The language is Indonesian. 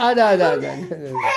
ada, ada, ada. ada.